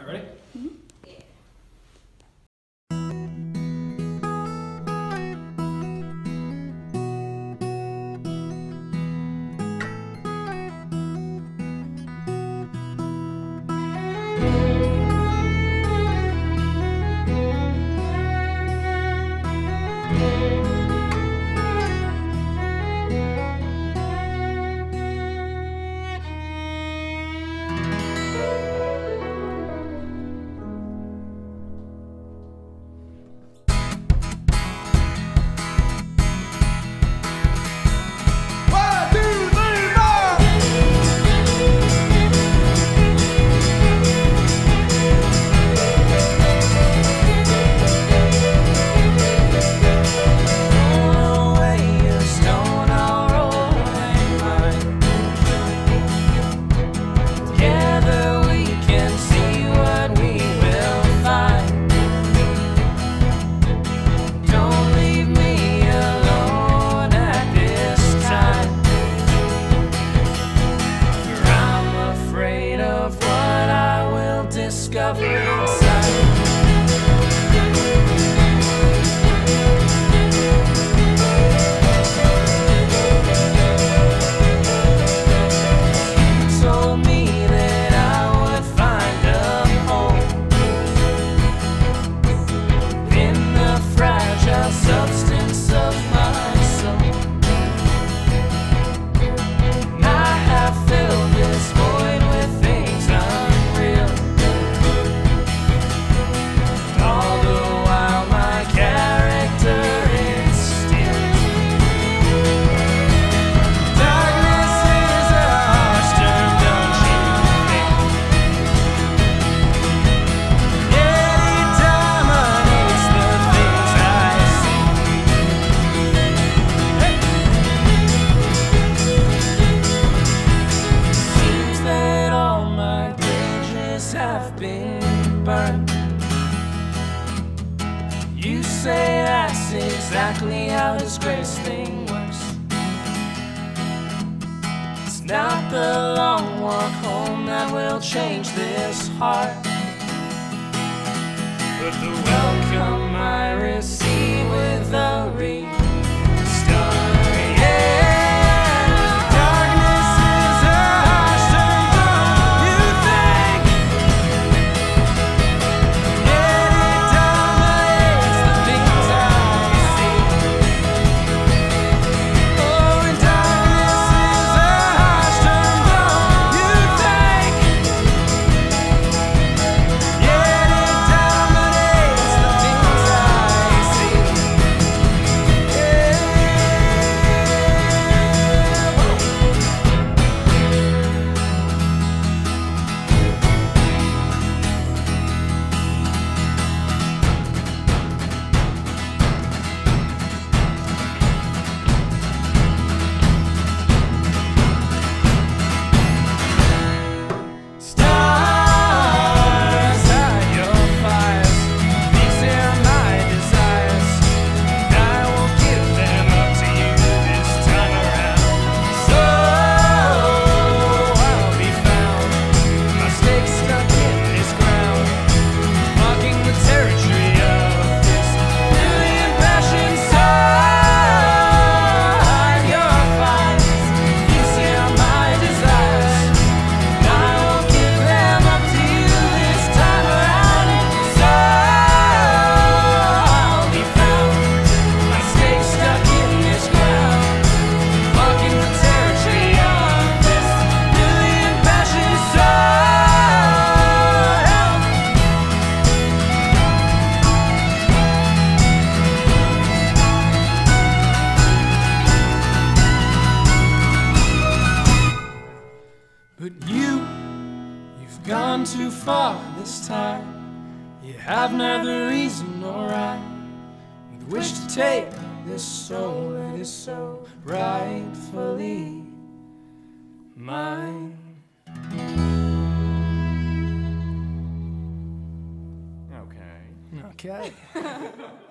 All right, ready? burn. You say that's exactly how this grace thing works. It's not the long walk home that will change this heart, but the welcome I receive. But you, you've gone too far this time. You have neither reason nor right. You'd wish to take this soul that is so rightfully mine. Okay. Okay.